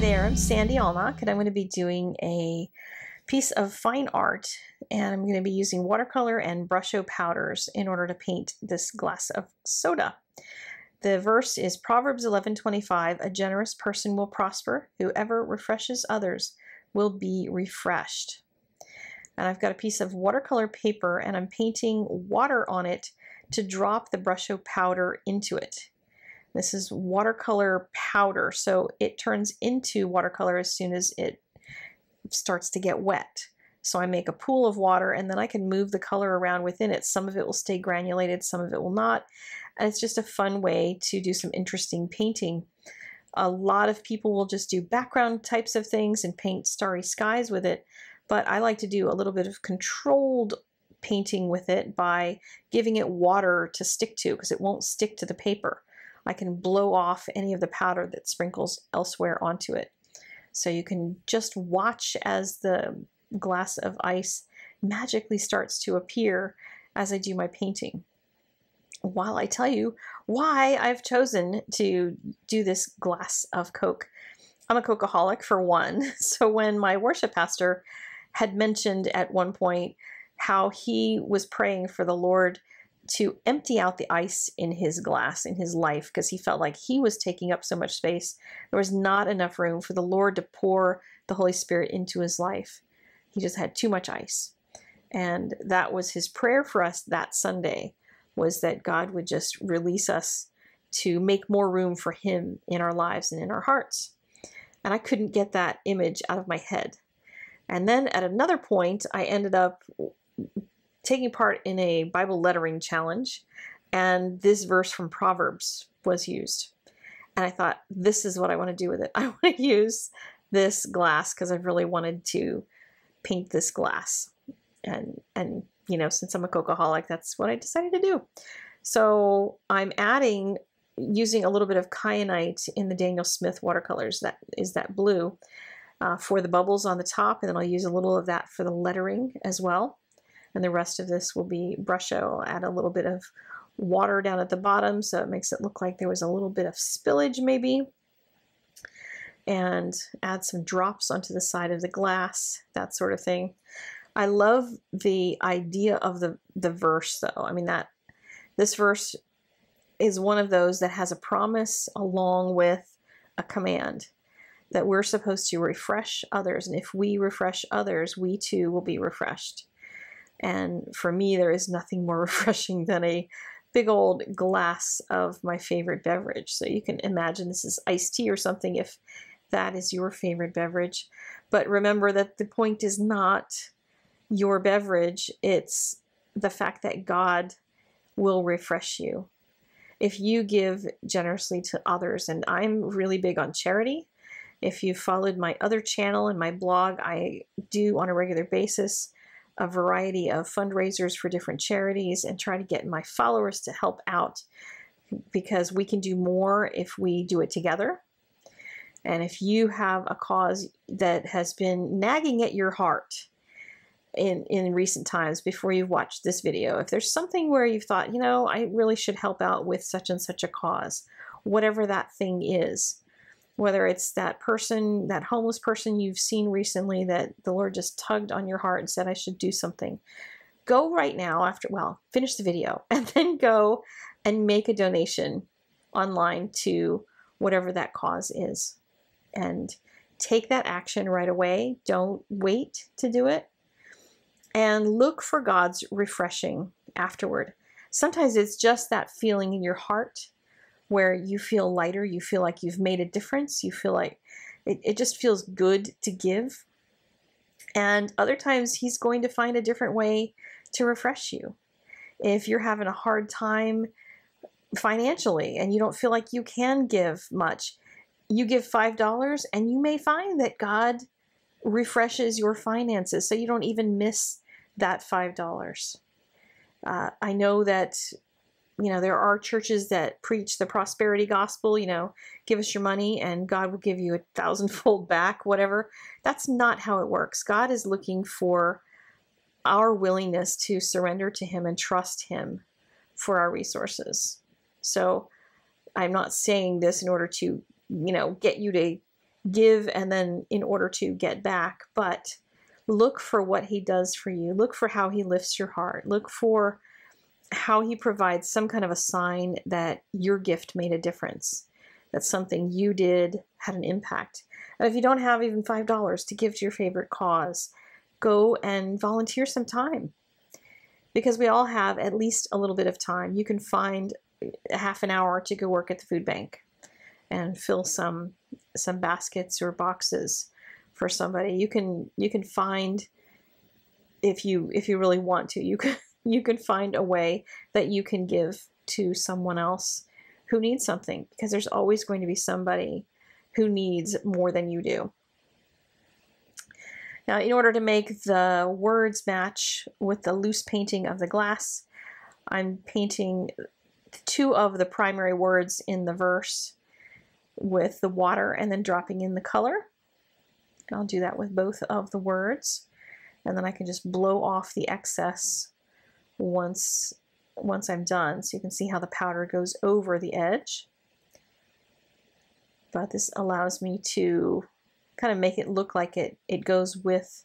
there, I'm Sandy Allnock, and I'm going to be doing a piece of fine art, and I'm going to be using watercolor and brusho powders in order to paint this glass of soda. The verse is Proverbs 11:25, "A generous person will prosper; whoever refreshes others will be refreshed." And I've got a piece of watercolor paper, and I'm painting water on it to drop the brusho powder into it. This is watercolor powder, so it turns into watercolor as soon as it starts to get wet. So I make a pool of water and then I can move the color around within it. Some of it will stay granulated, some of it will not. And it's just a fun way to do some interesting painting. A lot of people will just do background types of things and paint starry skies with it, but I like to do a little bit of controlled painting with it by giving it water to stick to because it won't stick to the paper. I can blow off any of the powder that sprinkles elsewhere onto it. So you can just watch as the glass of ice magically starts to appear as I do my painting. While I tell you why I've chosen to do this glass of Coke. I'm a Cokeaholic for one. So when my worship pastor had mentioned at one point how he was praying for the Lord to empty out the ice in his glass in his life because he felt like he was taking up so much space. There was not enough room for the Lord to pour the Holy Spirit into his life. He just had too much ice. And that was his prayer for us that Sunday was that God would just release us to make more room for him in our lives and in our hearts. And I couldn't get that image out of my head. And then at another point, I ended up taking part in a Bible lettering challenge, and this verse from Proverbs was used. And I thought, this is what I want to do with it. I want to use this glass because I've really wanted to paint this glass. And, and you know, since I'm a Cokeaholic, that's what I decided to do. So I'm adding, using a little bit of kyanite in the Daniel Smith watercolors, that is that blue, uh, for the bubbles on the top, and then I'll use a little of that for the lettering as well and the rest of this will be brusho. I'll add a little bit of water down at the bottom so it makes it look like there was a little bit of spillage maybe and add some drops onto the side of the glass, that sort of thing. I love the idea of the, the verse though. I mean that this verse is one of those that has a promise along with a command that we're supposed to refresh others. And if we refresh others, we too will be refreshed. And for me, there is nothing more refreshing than a big old glass of my favorite beverage. So you can imagine this is iced tea or something if that is your favorite beverage. But remember that the point is not your beverage, it's the fact that God will refresh you. If you give generously to others, and I'm really big on charity. If you followed my other channel and my blog, I do on a regular basis a variety of fundraisers for different charities and try to get my followers to help out because we can do more if we do it together. And if you have a cause that has been nagging at your heart in, in recent times before you've watched this video, if there's something where you've thought, you know, I really should help out with such and such a cause, whatever that thing is, whether it's that person, that homeless person you've seen recently that the Lord just tugged on your heart and said, I should do something. Go right now after, well, finish the video and then go and make a donation online to whatever that cause is. And take that action right away. Don't wait to do it. And look for God's refreshing afterward. Sometimes it's just that feeling in your heart where you feel lighter, you feel like you've made a difference, you feel like it, it just feels good to give. And other times he's going to find a different way to refresh you. If you're having a hard time financially and you don't feel like you can give much, you give $5 and you may find that God refreshes your finances so you don't even miss that $5. Uh, I know that you know, there are churches that preach the prosperity gospel, you know, give us your money and God will give you a thousandfold back, whatever. That's not how it works. God is looking for our willingness to surrender to Him and trust Him for our resources. So I'm not saying this in order to, you know, get you to give and then in order to get back, but look for what he does for you. Look for how he lifts your heart. Look for how he provides some kind of a sign that your gift made a difference, that something you did had an impact. And if you don't have even $5 to give to your favorite cause, go and volunteer some time because we all have at least a little bit of time. You can find a half an hour to go work at the food bank and fill some some baskets or boxes for somebody. You can you can find if you if you really want to, you can you can find a way that you can give to someone else who needs something because there's always going to be somebody who needs more than you do. Now, in order to make the words match with the loose painting of the glass, I'm painting two of the primary words in the verse with the water and then dropping in the color. I'll do that with both of the words. And then I can just blow off the excess once, once I'm done. So you can see how the powder goes over the edge. But this allows me to kind of make it look like it, it goes with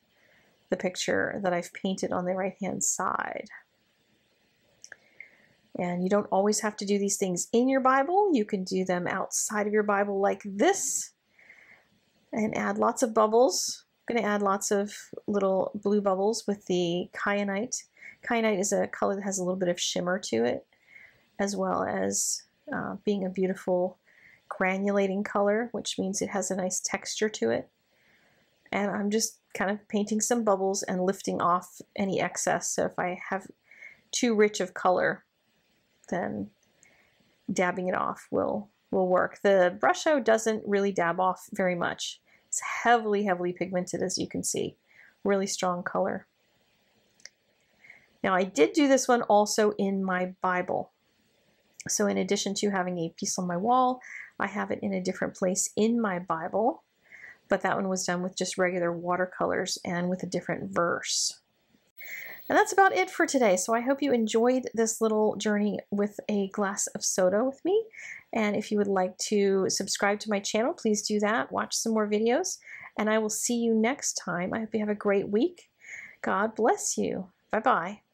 the picture that I've painted on the right hand side. And you don't always have to do these things in your Bible. You can do them outside of your Bible like this and add lots of bubbles. I'm going to add lots of little blue bubbles with the kyanite. Kyanite is a color that has a little bit of shimmer to it, as well as uh, being a beautiful granulating color, which means it has a nice texture to it. And I'm just kind of painting some bubbles and lifting off any excess. So if I have too rich of color, then dabbing it off will will work. The Brusho doesn't really dab off very much. It's heavily, heavily pigmented as you can see. Really strong color. Now I did do this one also in my Bible. So in addition to having a piece on my wall, I have it in a different place in my Bible, but that one was done with just regular watercolors and with a different verse. And that's about it for today. So I hope you enjoyed this little journey with a glass of soda with me. And if you would like to subscribe to my channel, please do that. Watch some more videos. And I will see you next time. I hope you have a great week. God bless you. Bye-bye.